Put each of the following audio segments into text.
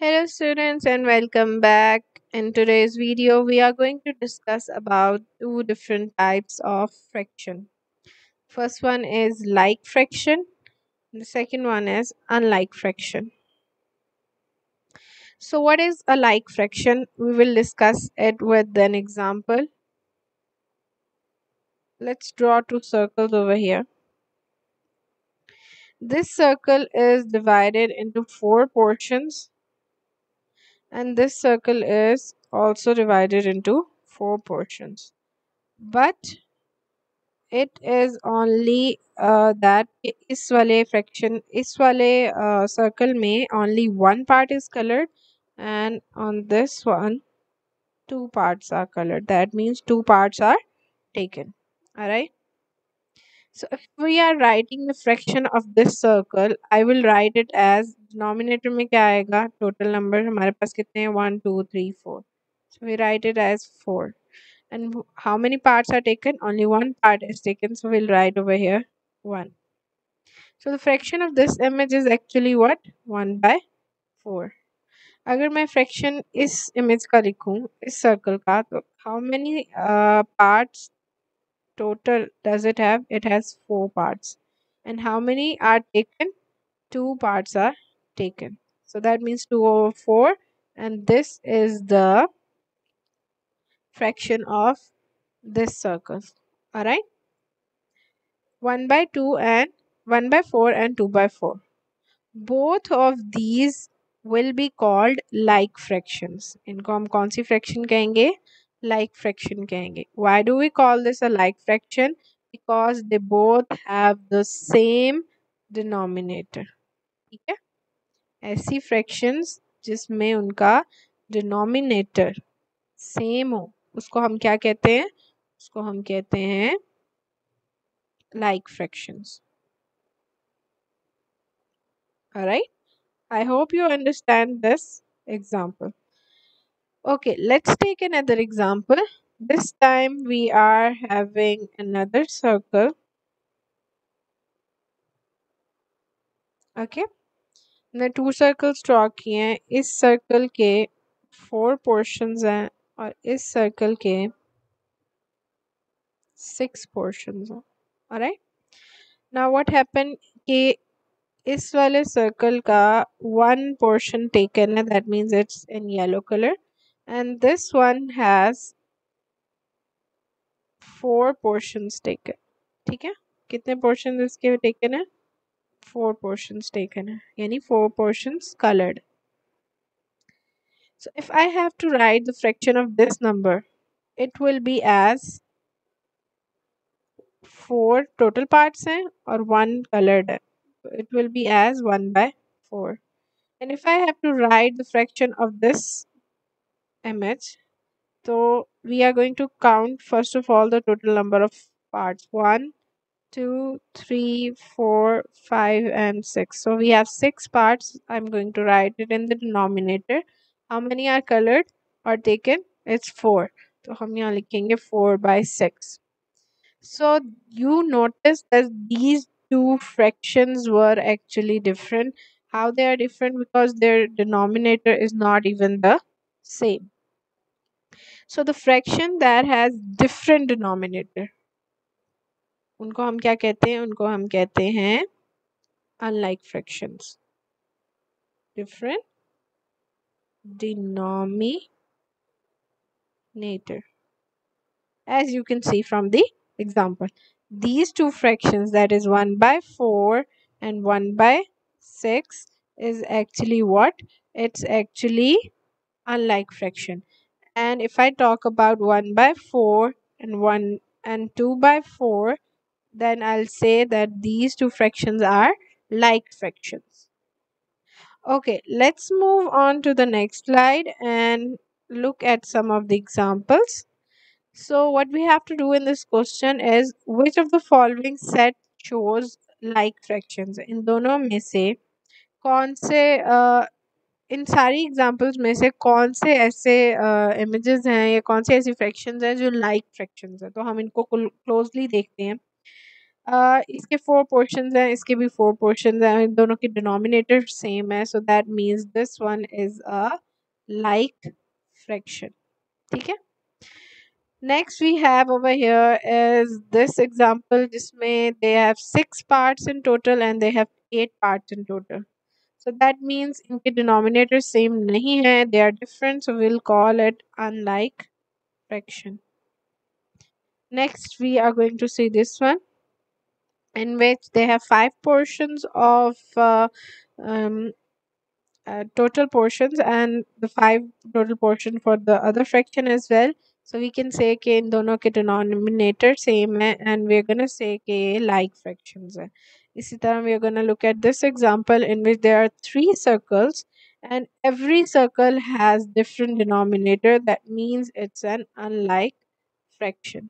Hello students and welcome back. In today's video we are going to discuss about two different types of fraction. First one is like fraction, the second one is unlike fraction. So what is a like fraction? We will discuss it with an example. Let's draw two circles over here. This circle is divided into four portions and this circle is also divided into four portions but it is only uh, that इस वाले fraction इस वाले uh, circle में only one part is colored and on this one two parts are colored that means two parts are taken alright so if we are writing the fraction of this circle I will write it as denominator में क्या आएगा? Total number हमारे पास कितने हैं? One two three four so we write it as four and how many parts are taken? Only one part is taken. So we'll write over here, one. So the fraction of this image is actually what? One by four. अगर मैं fraction इस image का लिखूँ, इस circle का तो how many parts total does it have it has four parts and how many are taken two parts are taken so that means 2 over 4 and this is the fraction of this circle alright 1 by 2 and 1 by 4 and 2 by 4 both of these will be called like fractions इनको हम कौन सी fraction कहेंगे like fraction कहेंगे why do we call this a like fraction because they both have the same denominator ठीक है ऐसी fractions जिसमें उनका डिनोमिनेटर सेम हो, उसको हम क्या कहते हैं? उसको हम कहते हैं like fractions right I hope you understand this example okay let's take another example this time we are having another circle okay okay. मैं टू सर्कल्स ड्रॉ किए हैं, इस सर्कल के फोर पोर्शंस हैं और इस सर्कल के सिक्स पोर्शंस हैं। Now what happened कि इस वाले सर्कल का वन पोर्शन टेकन है that means it's in yellow colour and this one has four portions taken ठीक है? कितने पोर्शन इसके टेकन है? फोर पोर्शंस टेकन है यानी four portions colored so if I have to write the fraction of this number it will be as four total parts हैं और one colored है it will be as 1 by 4 and if I have to write the fraction of this image so we are going to count first of all the total number of parts 1 two, three, four, five, and 6. So we have 6 parts. I'm going to write it in the denominator. How many are colored or taken? It's 4. So hum yahan likhenge 4 by 6. So you notice that these two fractions were actually different. How they are different? Because their denominator is not even the same. So the fraction that has different denominator उनको हम क्या कहते हैं उनको हम कहते हैं unlike fractions. Different denominator. As you can see from the example these two fractions that is 1 by 4 and 1 by 6 is actually what it's actually unlike fraction and if I talk about 1 by 4 and 1 and 2 by 4 then I'll say that these two fractions are like fractions okay let's move on to the next slide and look at some of the examples so what we have to do in this question is which of the following set shows like fractions इन दोनों में से कौन से uh, इन सारी examples में से कौन से ऐसे इमेजेस uh, हैं या कौन से ऐसी फ्रैक्शंस हैं जो लाइक like फ्रैक्शंस हैं तो हम इनको क्लोजली देखते हैं uh, इसके फोर पोर्शन हैं इसके भी फोर पोर्शन हैं दोनों के डिनोमिनेटर सेम है so that means this one is a like fraction ठीक है? Next we have over here is this example जिसमें they have six parts in total and they have eight parts in total so that means इनके denominator same नहीं है they are different so will call it unlike fraction next we are going to see this one in which they have five portions of uh, um, uh, total portions and the five total portion for the other fraction as well so we can say कि इन दोनों के denominator same है and we're gonna say कि like fractions है इसी तरह we are gonna look at this example in which there are three circles and every circle has different denominator that means it's an unlike fraction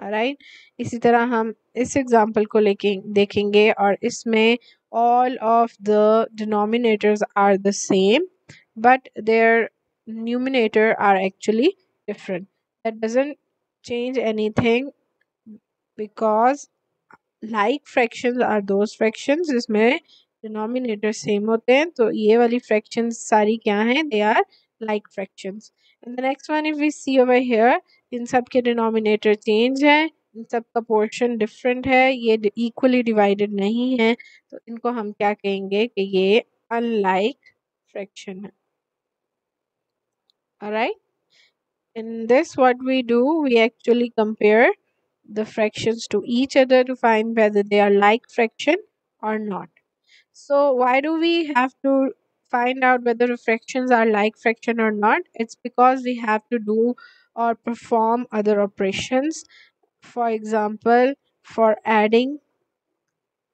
Right इसी तरह हम इस example को लेके देखेंगे और इसमें all of the denominators are the same but their numerator are actually different that doesn't change anything because like fraction are those fraction जिसमें डिनोमिनेटर सेम होते हैं तो ये वाली फ्रैक्शन सारी क्या हैं? They are like fraction next one if we see over here इन सब के डिनोमिनेटर चेंज है इन सब का पोर्शन डिफरेंट है ये इक्वली डिवाइडेड नहीं है तो इनको हम क्या कहेंगे कि ये अनलाइक फ्रैक्शन है alright in this what we do we actually compare the fractions to each other to find whether they are like fraction or not so why do we have to find out whether fractions are like fraction or not it's because we have to do or perform other operations. For example for adding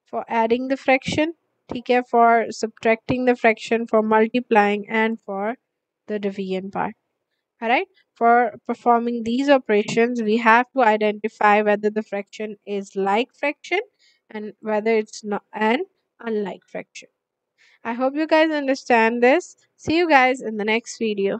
for adding the fraction okay for subtracting the fraction for multiplying and for the division part. Alright? For performing these operations we have to identify whether the fraction is like fraction and whether it's not an unlike fraction. I hope you guys understand this. See you guys in the next video